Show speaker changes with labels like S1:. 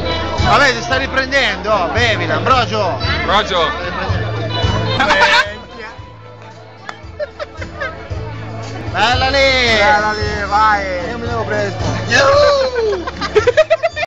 S1: Vabbè, ti sta riprendendo, oh, bevila, Ambrogio.
S2: Ambrogio.
S1: Bella lì.
S3: Bella lì, vai.
S1: Io mi devo prendere.